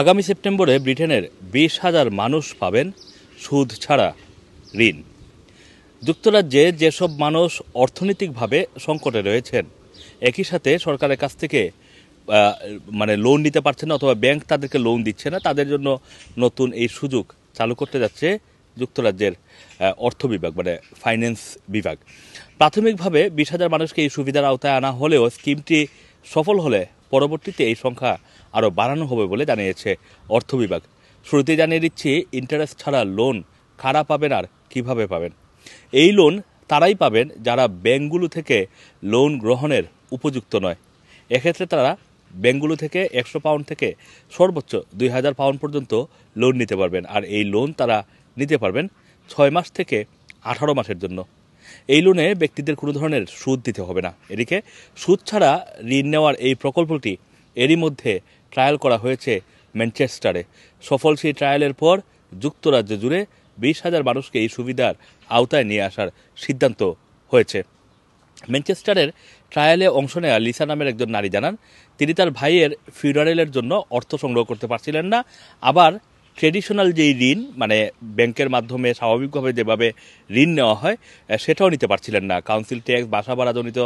আগামী সেপ্টেম্বরে ব্রিটেনের বিশ হাজার মানুষ পাবেন সুদ ছাড়া ঋণ। যুক্তরাজ্যে যেসব মানুষ অর্থনৈতিকভাবে সংকটে রয়েছেন, একই সাথে সরকারের কাছ থেকে মানে লোন নিতে পারছে না অথবা ব্যাংক তাদেরকে লোন দিচ্ছে না, তাদের জন্য নতুন এই সুযোগ চালু করতে যাচ্ছে যুক্তরাজ্যের অর্থ বিভাগ মানে ফাইন্যান্স বিভাগ। প্রাথমিকভাবে বিশ হাজার মানুষকে এই সুবিধার আওতায় আনা হলেও স্কিমটি সফল হলে পরবর্তীতে এই সংখ্যা আরও বাড়ানো হবে বলে জানিয়েছে অর্থ বিভাগ। শুরুতে জানিয়ে দিচ্ছি ইন্টারেস্ট ছাড়া লোন কারা পাবেন আর কীভাবে পাবেন? এই লোন তারাই পাবেন যারা ব্যাংকগুলো থেকে লোন গ্রহণের উপযুক্ত নয়। এক্ষেত্রে তারা ব্যাংকগুলো থেকে একশো পাউন্ড থেকে সর্বোচ্চ দুই হাজার পাউন্ড পর্যন্ত লোন নিতে পারবেন। আর এই লোন তারা নিতে পারবেন ছয় মাস থেকে আঠারো মাসের জন্য। এই লোনে ব্যক্তিদের কোনো ধরনের সুদ দিতে হবে না। এদিকে সুদ ছাড়া ঋণ নেওয়ার এই প্রকল্পটি এরই মধ্যে ট্রায়াল করা হয়েছে ম্যানচেস্টারে। সফল সেই ট্রায়ালের পর যুক্তরাজ্য জুড়ে বিশ হাজার মানুষকে এই সুবিধার আওতায় নিয়ে আসার সিদ্ধান্ত হয়েছে। ম্যানচেস্টারের ট্রায়ালে অংশ নেওয়া লিসা নামের একজন নারী জানান, তিনি তার ভাইয়ের ফিউনারেলের জন্য অর্থ সংগ্রহ করতে পারছিলেন না, আবার ট্রেডিশনাল যেই ঋণ মানে ব্যাংকের মাধ্যমে স্বাভাবিকভাবে যেভাবে ঋণ নেওয়া হয় সেটাও নিতে পারছিলেন না। কাউন্সিল ট্যাক্স বাসা ভাড়াজনিত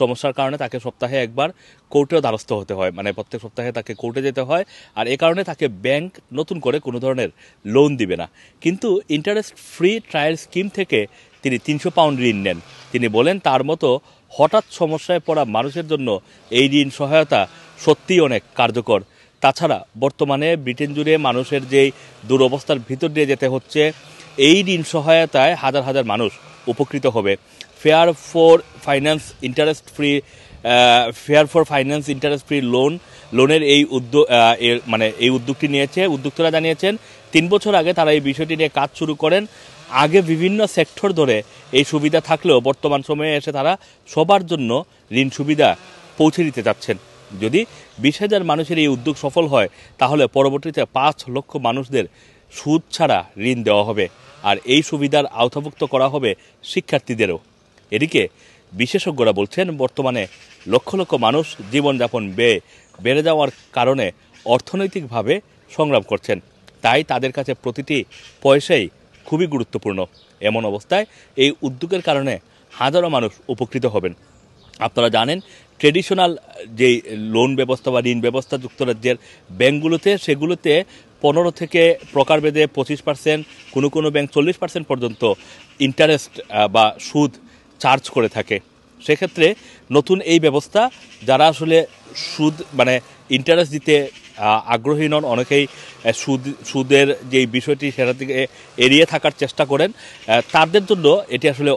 সমস্যার কারণে তাকে সপ্তাহে একবার কোর্টেও দ্বারস্থ হতে হয়। মানে প্রত্যেক সপ্তাহে তাকে কোর্টে যেতে হয়, আর এ কারণে তাকে ব্যাংক নতুন করে কোনো ধরনের লোন দিবে না। কিন্তু ইন্টারেস্ট ফ্রি ট্রায়াল স্কিম থেকে তিনি তিনশো পাউন্ড ঋণ নেন। তিনি বলেন, তার মতো হঠাৎ সমস্যায় পড়া মানুষের জন্য এই ঋণ সহায়তা সত্যিই অনেক কার্যকর। তাছাড়া বর্তমানে ব্রিটেন জুড়ে মানুষের যেই দুরবস্থার ভিতর দিয়ে যেতে হচ্ছে, এই ঋণ সহায়তায় হাজার হাজার মানুষ উপকৃত হবে। Fair for finance interest free fair for finance interest free loan লোনের এই উদ্যোগ মানে এই উদ্যোগটি নিয়েছে। উদ্যোক্তারা জানিয়েছেন, তিন বছর আগে তারা এই বিষয়টি নিয়ে কাজ শুরু করেন। আগে বিভিন্ন সেক্টর ধরে এই সুবিধা থাকলেও বর্তমান সময়ে এসে তারা সবার জন্য ঋণ সুবিধা পৌঁছে দিতে যাচ্ছেন যদি বিশ হাজার মানুষের এই উদ্যোগ সফল হয়, তাহলে পরবর্তীতে পাঁচ লক্ষ মানুষদের সুদ ছাড়া ঋণ দেওয়া হবে। আর এই সুবিধার আওতাভুক্ত করা হবে শিক্ষার্থীদেরও। এদিকে বিশেষজ্ঞরা বলছেন, বর্তমানে লক্ষ লক্ষ মানুষ জীবনযাপন ব্যয় বেড়ে যাওয়ার কারণে অর্থনৈতিকভাবে সংগ্রাম করছেন। তাই তাদের কাছে প্রতিটি পয়সাই খুবই গুরুত্বপূর্ণ। এমন অবস্থায় এই উদ্যোগের কারণে হাজারো মানুষ উপকৃত হবেন। আপনারা জানেন ট্রেডিশনাল যে লোন ব্যবস্থা বা ঋণ ব্যবস্থা যুক্তরাজ্যের ব্যাংকগুলোতে, সেগুলোতে পনেরো থেকে প্রকারভেদে পঁচিশ পার্সেন্ট কোনো কোনো ব্যাংক চল্লিশ পার্সেন্ট পর্যন্ত ইন্টারেস্ট বা সুদ চার্জ করে থাকে। সেক্ষেত্রে নতুন এই ব্যবস্থা, যারা আসলে সুদ মানে ইন্টারেস্ট দিতে আগ্রহী নন, অনেকেই সুদ, সুদের যে বিষয়টি সেটা থেকে এড়িয়ে থাকার চেষ্টা করেন তাদের জন্য এটি আসলে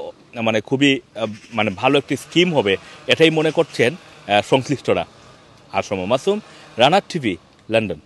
মানে খুবই মানে ভালো একটি স্কিম হবে, এটাই মনে করছেন সংশ্লিষ্টরা। আসম মাসুম, রানার টিভি, লন্ডন।